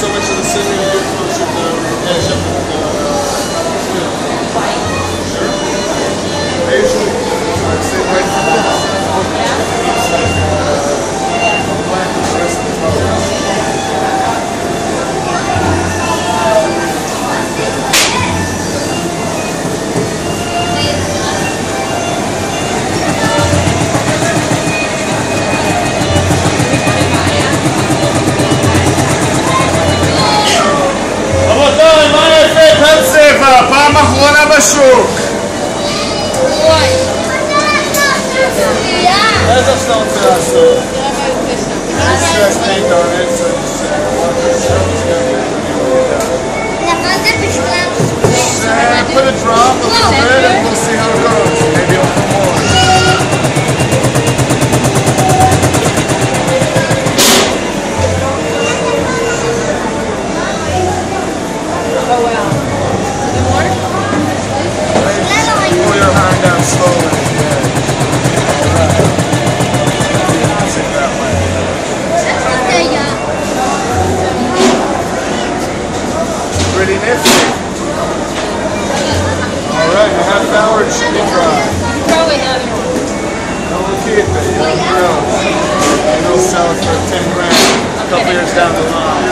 so much Папа Махона Башук. Ой. Это что у нас? Сейчас придумаем. kid, but you know, sell it for 10 grand a couple years down the line.